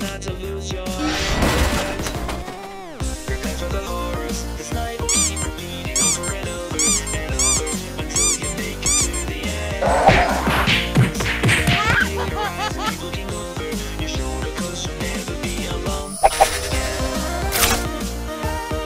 Not to lose your